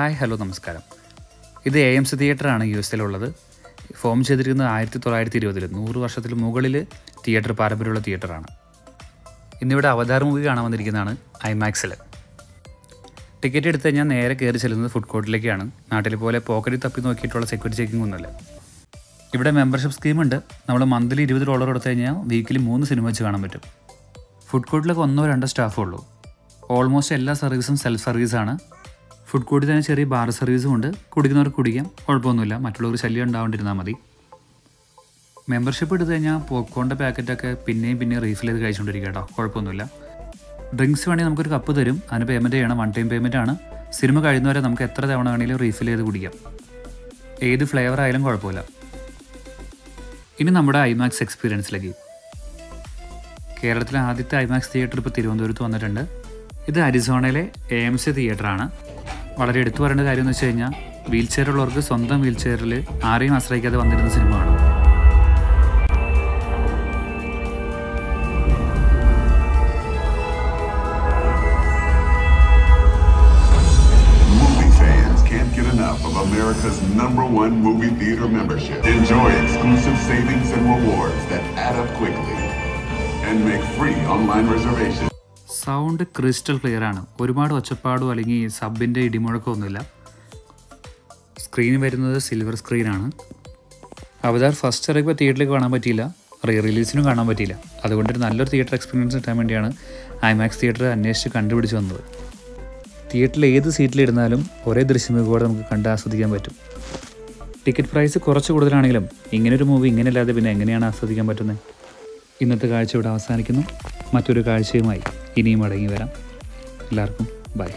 Hi hello നമസ്കാരം. ഇത് A M C തിയേറ്ററാണ് യു എസിലുള്ളത് ഫോം ചെയ്തിരിക്കുന്നത് ആയിരത്തി തൊള്ളായിരത്തി ഇരുപതിൽ നൂറ് വർഷത്തിൽ മുകളിൽ തിയേറ്റർ പാരമ്പര്യമുള്ള തിയേറ്ററാണ്. ഇന്നിവിടെ അവതാർ മൂവി കാണാൻ വന്നിരിക്കുന്നതാണ് ഐമാക്സിൽ ടിക്കറ്റ് എടുത്ത് കഴിഞ്ഞാൽ നേരെ കയറി ചെല്ലുന്നത് ഫുഡ് കോർട്ടിലേക്കാണ്. നാട്ടിലെ പോലെ പോക്കറ്റിൽ തപ്പി നോക്കിയിട്ടുള്ള സെക്യൂരിറ്റി ചെക്കിംഗ് ഒന്നുമില്ല. ഇവിടെ മെമ്പർഷിപ്പ് സ്കീമുണ്ട്. നമ്മൾ മന്ത്ലി ഇരുപത് ഡോളർ കൊടുത്തു കഴിഞ്ഞാൽ വീക്കിലി മൂന്ന് സിനിമ വെച്ച് കാണാൻ പറ്റും. ഫുഡ് കോർട്ടിലൊക്കെ ഒന്നോ രണ്ടോ സ്റ്റാഫേ ഉള്ളൂ. ഓൾമോസ്റ്റ് എല്ലാ സർവീസും സെൽഫ് സർവീസാണ്. ഫുഡ് കോർട്ടിൽ തന്നെ ചെറിയ ബാർ സർവീസും ഉണ്ട്. കുടിക്കുന്നവർക്ക് കുടിക്കാം. കുഴപ്പമൊന്നുമില്ല. മറ്റുള്ളവർ ശല്യം ഉണ്ടാവേണ്ടിരുന്നാൽ മതി. മെമ്പർഷിപ്പ് എടുത്തു കഴിഞ്ഞാൽ പോപ്കോണിന്റെ പാക്കറ്റൊക്കെ പിന്നെയും പിന്നെയും റീഫിൽ ചെയ്ത് കഴിച്ചുകൊണ്ടിരിക്കുക കേട്ടോ. കുഴപ്പമൊന്നുമില്ല. ഡ്രിങ്ക്സ് വേണമെങ്കിൽ നമുക്കൊരു കപ്പ് തരും. അതിന് പേയ്മെന്റ് ചെയ്യണം. വൺ ടൈം പേയ്മെന്റ് ആണ്. സിനിമ കഴിയുന്നവരെ നമുക്ക് എത്ര തവണ വേണമെങ്കിലും റീഫിൽ ചെയ്ത് കുടിക്കാം. ഏത് ഫ്ലേവർ ആയാലും കുഴപ്പമില്ല. ഇനി നമ്മുടെ ഐമാക്സ് എക്സ്പീരിയൻസിലേക്ക് കേരളത്തിലെ ആദ്യത്തെ ഐമാക്സ് തിയേറ്റർ ഇപ്പോൾ തിരുവനന്തപുരത്ത് വന്നിട്ടുണ്ട്. ഇത് അരിസോണയിലെ എ എം സി തിയേറ്ററാണ് വളരെ എടുത്തു പറയേണ്ട കാര്യം എന്ന് വെച്ച് കഴിഞ്ഞാൽ വീൽ ചെയറുള്ളവർക്ക് സ്വന്തം വീൽ ചെയറിൽ ആരെയും ആശ്രയിക്കാതെ വന്നിരുന്ന സിനിമ കാണും Movie fans can't get enough of America's number one movie theater membership. Enjoy exclusive savings and rewards that add up quickly. And make free online reservations. Sound crystal clear ആണ്. ഒരുപാട് ഒച്ചപ്പാടോ അല്ലെങ്കിൽ സബിന്റെ ഇടിമുഴക്കമൊന്നുമില്ല സ്ക്രീൻ വരുന്നത് silver സ്ക്രീനാണ് Avatar first ഇറങ്ങിയപ്പോൾ തിയേറ്ററിലേക്ക് കാണാൻ പറ്റിയില്ല. റീ റിലീസിനും കാണാൻ പറ്റിയില്ല. അതുകൊണ്ട് ഒരു നല്ലൊരു തിയേറ്റർ എക്സ്പീരിയൻസ് കിട്ടാൻ വേണ്ടിയാണ് ഐമാക്സ് തിയേറ്റർ അന്വേഷിച്ച് കണ്ടുപിടിച്ച് വന്നത്. തിയേറ്ററിൽ ഏത് സീറ്റിലിരുന്നാലും ഒരേ ദൃശ്യം ദൃശ്യമികോടെ നമുക്ക് കണ്ട് ആസ്വദിക്കാൻ പറ്റും. ടിക്കറ്റ് പ്രൈസ് കുറച്ച് കൂടുതലാണെങ്കിലും ഇങ്ങനൊരു മൂവി ഇങ്ങനെയല്ലാതെ പിന്നെ എങ്ങനെയാണ് ആസ്വദിക്കാൻ പറ്റുന്നത്? ഇന്നത്തെ കാഴ്ച ഇവിടെ അവസാനിക്കുന്നു. മറ്റൊരു കാഴ്ചയുമായി ഇനിയും മടങ്ങി വരാം എല്ലാവർക്കും ബൈ.